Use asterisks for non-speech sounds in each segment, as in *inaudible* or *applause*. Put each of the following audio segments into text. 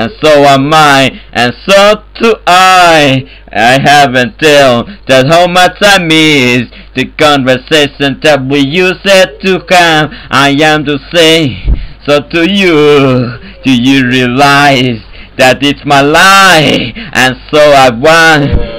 and so am I, and so do I. I haven't told just how much I miss the conversation that we used to have. I am to say, so to you, do you realize that it's my life, and so I want.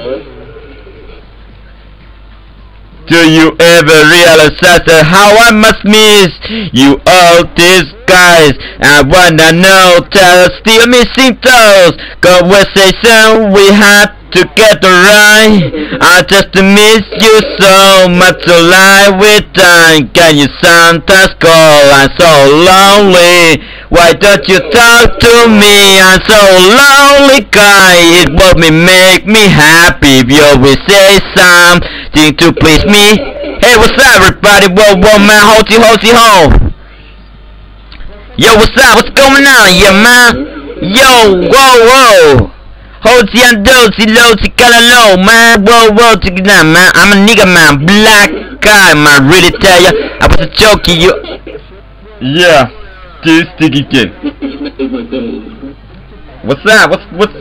Do you ever realize that uh, how I must miss you all these guys? I wanna know that still missing those conversation we had together right I just miss you so much lie with time Can you sometimes call? I'm so lonely Why don't you talk to me? I'm so lonely guy It me make me happy if you always say something to please me Hey what's up everybody? Whoa whoa man hosey hosey ho Yo what's up? What's going on? Yeah man Yo whoa whoa Hosey and dosey, losey, color low, man. Whoa, whoa, check it out, man. I'm a nigga, man. Black guy, man. Really tell ya, I was a joking you. Yeah, this sticky kid. *laughs* What's that? What's what's?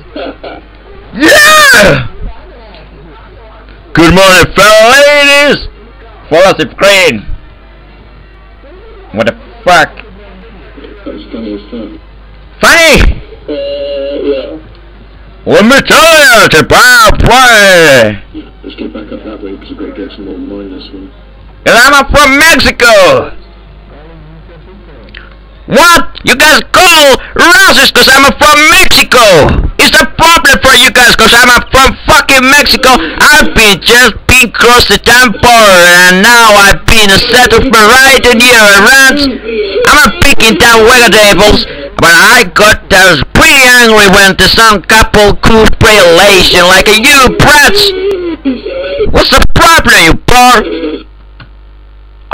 Yeah. Good morning, fellow ladies. Philosophy green. What the fuck? That's funny fuck. Uh, yeah. Let me tell you, a play. Let's get back up that way because I've got to get some more one. And I'm from Mexico. What? You guys call racist because I'm from Mexico. It's a problem for you guys because I'm from fucking Mexico. I've been just been cross the town border and now I've been settled for right in here around. I'm a picking down weather tables. But I got uh, pretty angry when the some couple cool relation like a you brats. What's the problem, you bar?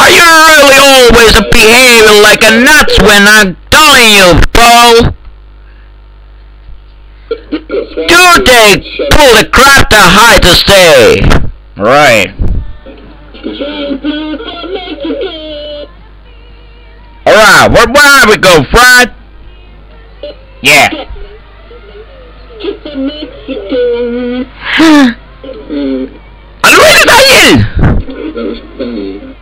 Are you really always behaving like a nuts when I'm telling you, bro? Do they pull the crap to high to stay? Right. Alright, where, where we go, Fred? Yeah. *gasps* ¡Arriba Israel!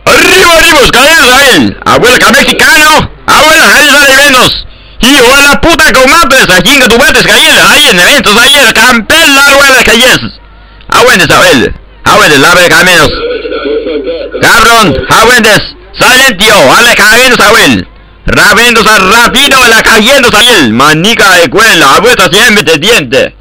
¡Arriba, arriba, Israel! ¡Abuela que mexicano! ¡Abuela, ahí sale eventos! hijo de la puta con mates, aquí en tu metes ayer, ahí en eventos ayer, campeón la rueda que ayer. Aguentes, Abel, aguentes, la verga menos. Cabrón, aguentes, salen tío, a la caguendos, Abel. Rabendos a rápido, la caguendos, Abel. Manica de cuela, abuelta siempre te diente.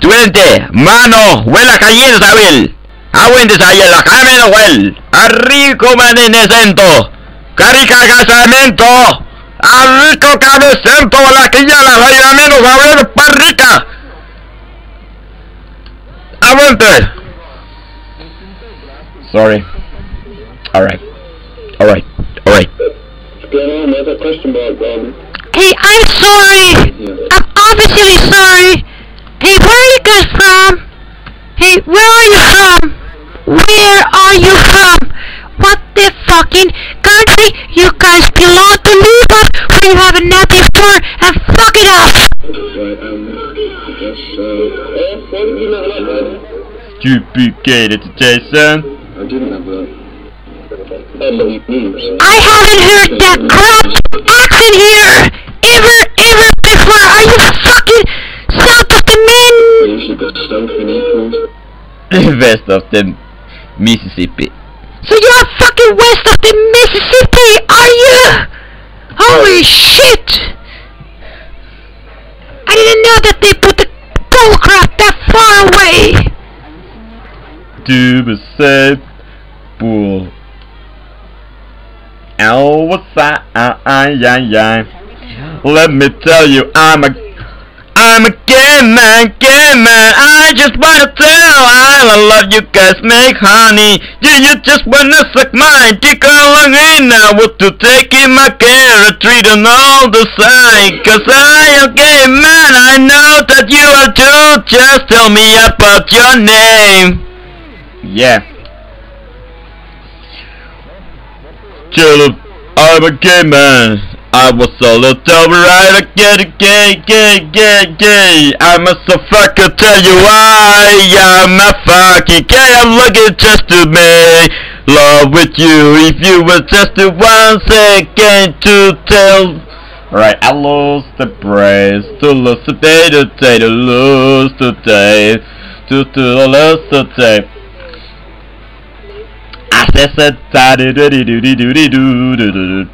Tuente, mano, huela caguendos, Abel. Aguentes ayer, la camino, huel. Arrico, manenesento. Carica, casamento. ¡Arrico cabecento! ¡La que ya la vaya menos a ver, parrica! ¡Aguante! Sorry. Alright. Alright. Alright. Hey, I'm sorry. I'm obviously sorry. Hey, where are you guys from? Hey, where are you from? Where are you from? What the fucking country you guys belong to you have a nappy store and fuck it off? Right, I guess, why did you not like that? Duplicated Jason. I didn't have that. I haven't heard that crap accent here ever, ever before. Are you fucking south of the men? I usually got stuff in April. West of the Mississippi. So you're fucking west of the Mississippi, are you? Holy shit! I didn't know that they put the bullcrap that far away. Tuba said bull. Oh, what's that? Ah, ah, yeah, yeah. Let me tell you, I'm a I'm a gay man, gay man. I just wanna tell I love you guys, make honey. Do you just wanna suck my dick along in I want to take in my care, treat on all the side. Cause I am gay man, I know that you are too. Just tell me about your name. Yeah. Him I'm a gay man. I was a little right gay, gay, gay, gay, gay. I must a fucker tell you why I'm a fucking gay. I'm looking just to make love with you. If you were just a one second to tell. Alright, I lost the praise to lose today, today, to lose today, to to lose today. I said, said, da do do do do do do do do do.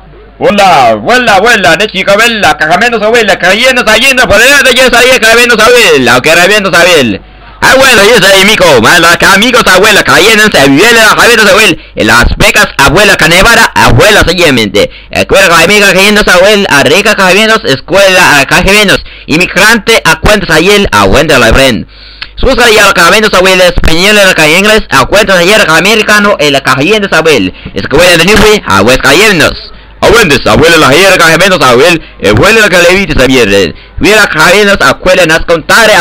Hola, vuela, vuela, de chica, vela, cagamenos abuela, cayendo, saliendo, por el de ya salía, cagamenos abuela, cagamenos abuela. Abuela, yo soy mico, mala, amigos, abuela, cayendo, se viene la cagamenos abuela, en Las Vegas, abuela, canevara, abuela, seguidamente. Escuela, amiga, cayendo, abuela, arrica, cagamenos, escuela, cagamenos, inmigrante, a cuentas ayer, abuela, la bren. Sus ya cagamenos abuela, español, la inglés, a cuentas ayer, americano, el cayendo, abuela, escuela de Newry, abuela, cayendo awendes abuela la hiera ka hemenos awel e vuela ka leviti sabiere viera ka hemenos acuela nas contare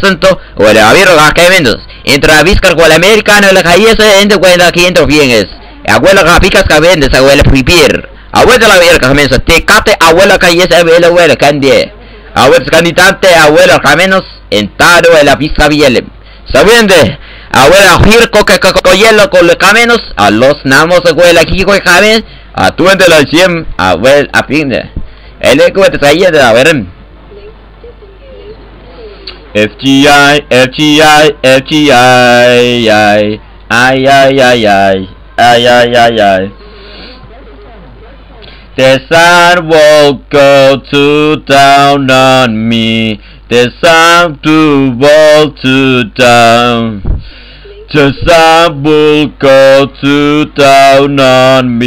santo wala avero ka hemenos entra viscar cual americano la calle ende cuela que pues, entro bien es. Abuela ka picas ka vendes abuela pripier abuela la hiera ka hemenos te cate abuela ka yes abuela abuela candie abuela candidante abuela ka hemenos entaro la pista biele sabiende abuela hirco que cocoyelo con le camenos a los namos abuela aquí con camen a tu entre la ciem a ver a The sun will go to down on me. The sun to roll to down Trên xa buồn cầu thứ tao non